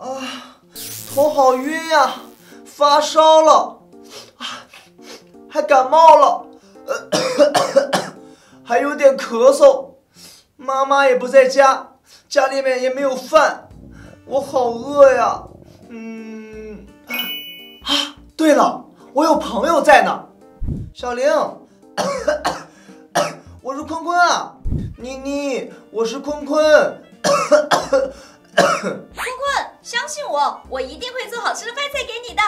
啊，头好晕呀，发烧了，啊，还感冒了，还有点咳嗽。妈妈也不在家，家里面也没有饭，我好饿呀。嗯，啊，对了，我有朋友在呢，小玲，我是坤坤啊，妮妮，我是坤坤。坤坤，相信我，我一定会做好吃的饭菜给你的。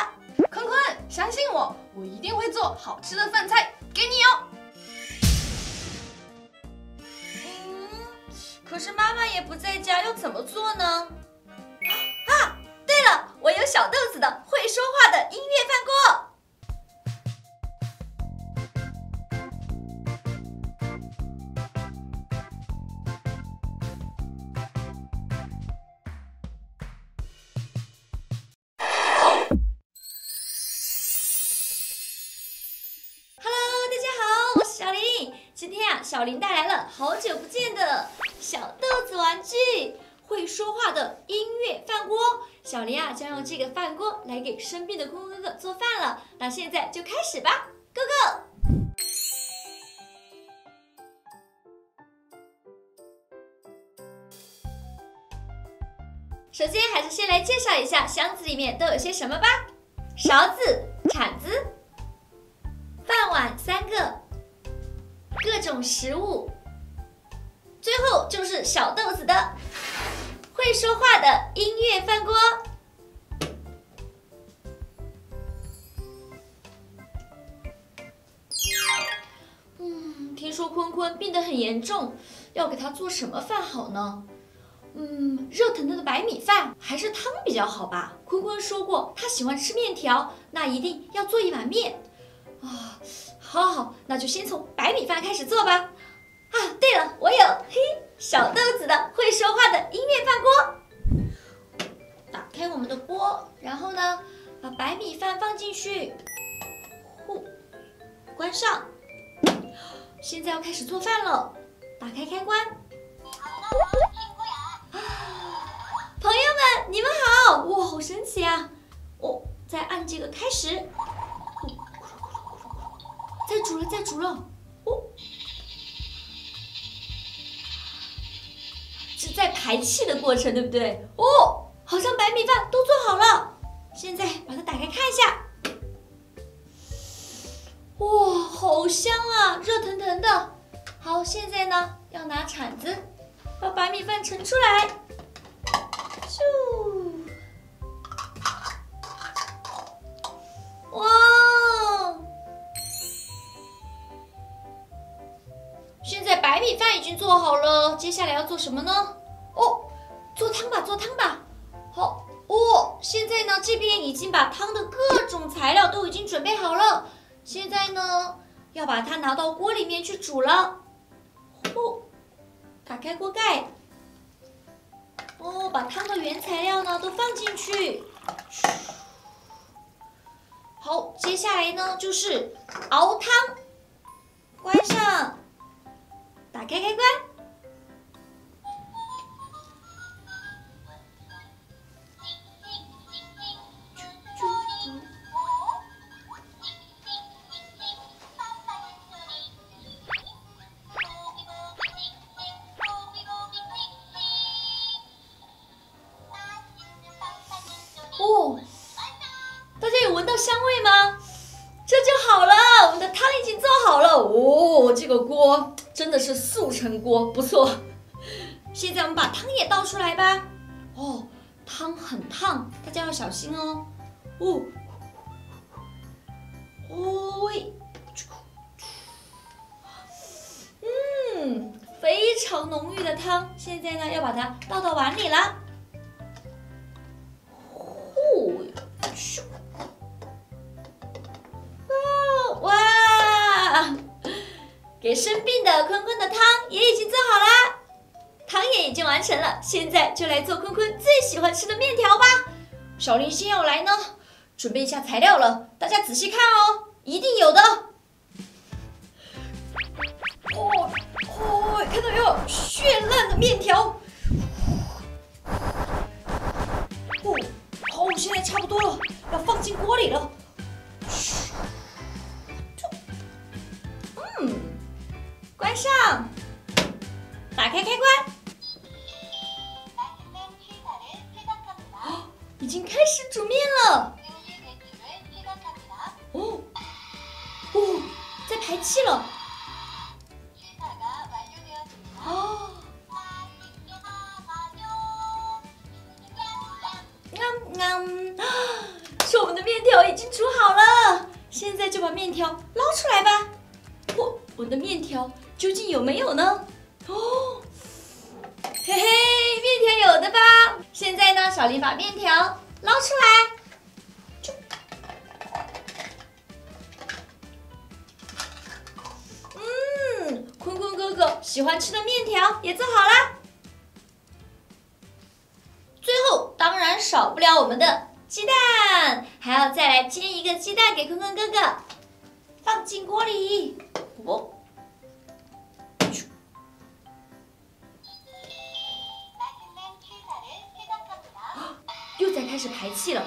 坤坤，相信我，我一定会做好吃的饭菜给你哦。嗯，可是妈妈也不在家，要怎么做呢？啊，对了，我有小豆子的会说话的音乐饭锅。小林带来了好久不见的小豆子玩具，会说话的音乐饭锅。小林啊，将用这个饭锅来给生病的空哥哥做饭了。那现在就开始吧，Go Go！首先还是先来介绍一下箱子里面都有些什么吧：勺子、铲子、种食物，最后就是小豆子的会说话的音乐饭锅。嗯，听说坤坤病得很严重，要给他做什么饭好呢？嗯，热腾腾的白米饭还是汤比较好吧？坤坤说过他喜欢吃面条，那一定要做一碗面啊。好，好，好那就先从白米饭开始做吧。啊，对了，我有嘿小豆子的会说话的音乐饭锅。打开我们的锅，然后呢，把白米饭放进去，呼，关上。现在要开始做饭了，打开开关。朋友们，你们好！哇，好神奇啊！哦，再按这个开始。在煮了，在煮了，哦，是在排气的过程，对不对？哦，好像白米饭都做好了，现在把它打开看一下。哇，好香啊，热腾腾的。好，现在呢，要拿铲子把白米饭盛出来。咻。已经做好了，接下来要做什么呢？哦，做汤吧，做汤吧。好哦，现在呢，这边已经把汤的各种材料都已经准备好了。现在呢，要把它拿到锅里面去煮了。哦，打开锅盖。哦，把汤的原材料呢都放进去。好，接下来呢就是熬汤。关上。打开开关。哦，大家有闻到香味吗？这就好了，我们的汤已经做好了。哦，这个锅。真的是速成锅，不错。现在我们把汤也倒出来吧。哦，汤很烫，大家要小心哦。哦，喂，嗯，非常浓郁的汤。现在呢，要把它倒到碗里了。给生病的坤坤的汤也已经做好啦，汤也已经完成了，现在就来做坤坤最喜欢吃的面条吧。小林先要来呢，准备一下材料了，大家仔细看哦，一定有的。哦哦，看到没有，绚烂的面条。哦，现在差不多了，要放进锅里了。关上，打开开关。哦，已经开始煮面了。哦，哦，在排气了。哦，嗯嗯，是我们的面条已经煮好了，现在就把面条捞出来吧。我我的面条究竟有没有呢？哦，嘿嘿，面条有的吧？现在呢，小林把面条捞出来。嗯，坤坤哥哥喜欢吃的面条也做好啦。最后当然少不了我们的鸡蛋，还要再来煎一个鸡蛋给坤坤哥哥，放进锅里。哦，又在开始排气了。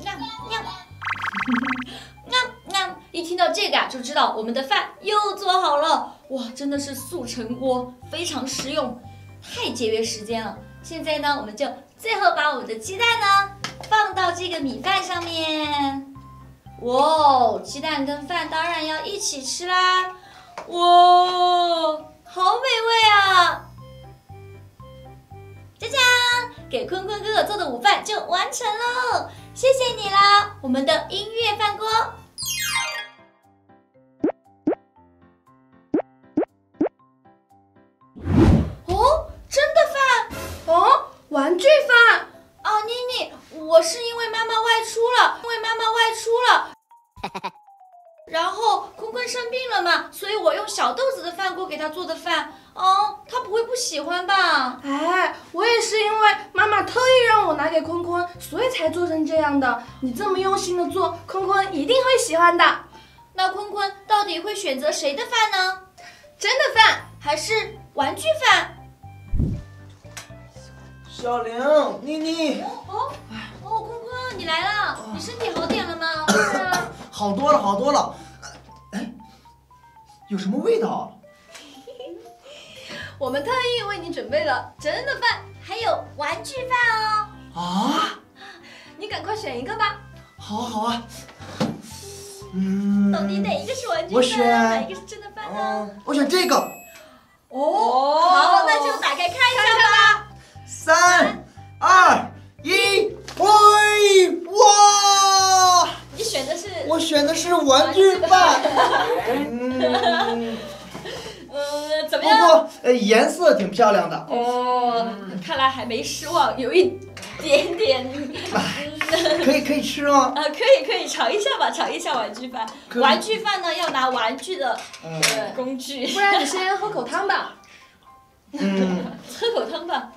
喵喵喵喵！一听到这个啊，就知道我们的饭又做好了。哇，真的是速成锅，非常实用，太节约时间了。现在呢，我们就最后把我们的鸡蛋呢放到这个米饭上面。哇，鸡蛋跟饭当然要一起吃啦！哇，好美味啊！佳佳，给坤坤哥哥做的午饭就完成喽，谢谢你啦，我们的音乐饭小豆子的饭锅给他做的饭。哦，他不会不喜欢吧？哎，我也是因为妈妈特意让我拿给坤坤，所以才做成这样的。你这么用心的做，坤坤一定会喜欢的。那坤坤到底会选择谁的饭呢？真的饭还是玩具饭？小玲，妮妮，哦哦，坤坤，你来了，你身体好点了吗？对啊，好多了，好多了。哎，有什么味道？我们特意为你准备了真的饭，还有玩具饭哦。啊？你赶快选一个吧。好啊，好啊。嗯。到底哪一个是玩具饭？我选哪一个是真的饭呢？嗯，我选这个。哦，好，那就打开看一下吧。三、二、一，喂！哇！你选的是？我选的是玩具饭。嗯。呃，怎么不样？过呃，颜色挺漂亮的。哦，看来还没失望，有一点点。可以可以吃吗？呃，可以可以尝一下吧，尝一下玩具饭。玩具饭呢，要拿玩具的工具。不然你先喝口汤吧。嗯，喝口汤吧。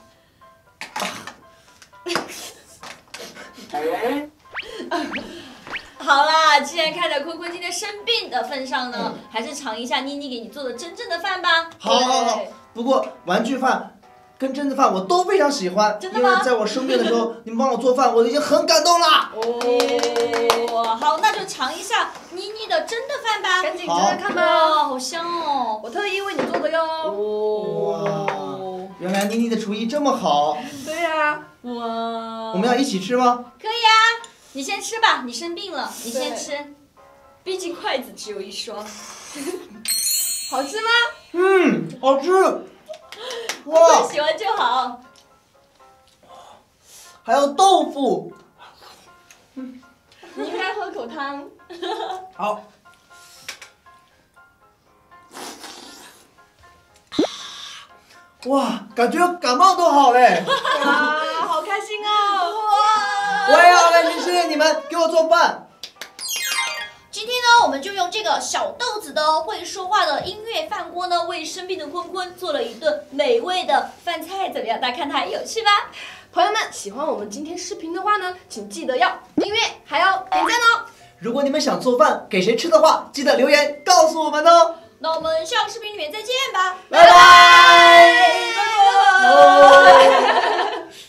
好啦，既然看在坤坤今天生病的份上呢，还是尝一下妮妮给你做的真正的饭吧。好好好。不过玩具饭跟真的饭我都非常喜欢，真的吗因为在我生病的时候，你们帮我做饭，我已经很感动了。哦，好，那就尝一下妮妮的真的饭吧。赶紧吃好吃看吧。哇，好香哦！我特意为你做的哟。哦，原来妮妮的厨艺这么好，对呀、哇，我们要一起吃吗？可以啊，你先吃吧，你生病了，你先吃，毕竟筷子只有一双。好吃吗？嗯，好吃。哇，喜欢就好。还有豆腐。你应该喝口汤。好。哇，感觉感冒都好嘞！哇，好开心哦！我要感谢你们给我做饭。今天呢，我们就用这个小豆子的会说话的音乐饭锅呢，为生病的坤坤做了一顿美味的饭菜，怎么样？大家看它有趣吧？朋友们喜欢我们今天视频的话呢，请记得要订阅，还要点赞哦。如果你们想做饭给谁吃的话，记得留言告诉我们哦。那我们下个视频里面再见吧，拜拜。